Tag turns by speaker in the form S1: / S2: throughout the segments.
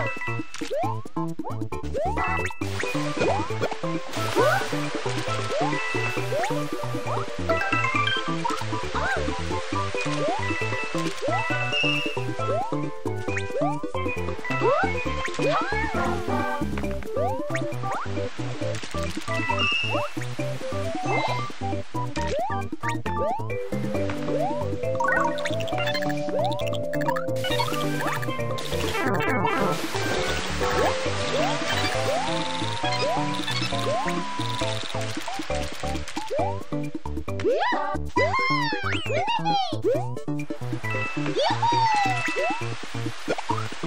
S1: Woo!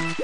S1: Yeah!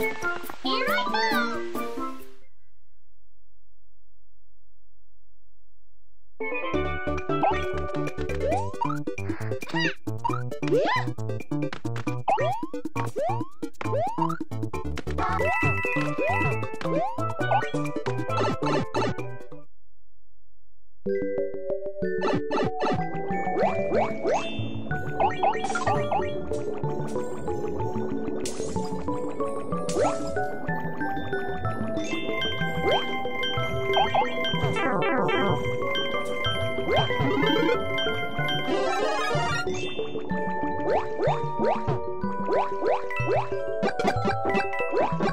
S1: you
S2: Woo!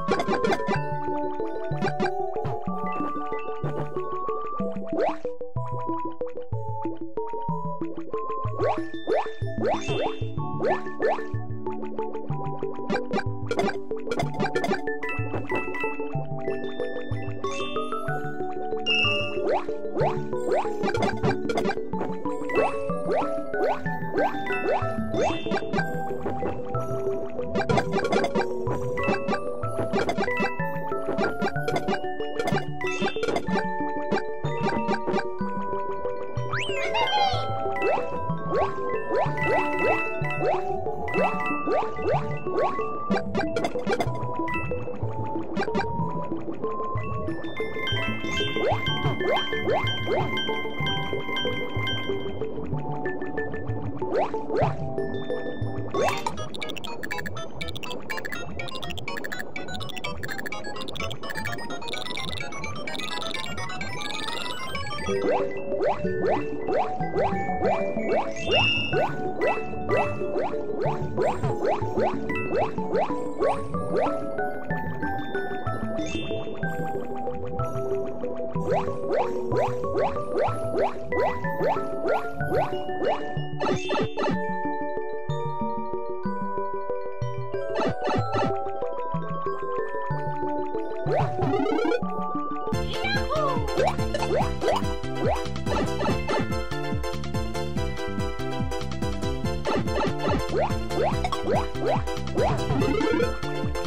S2: What? What?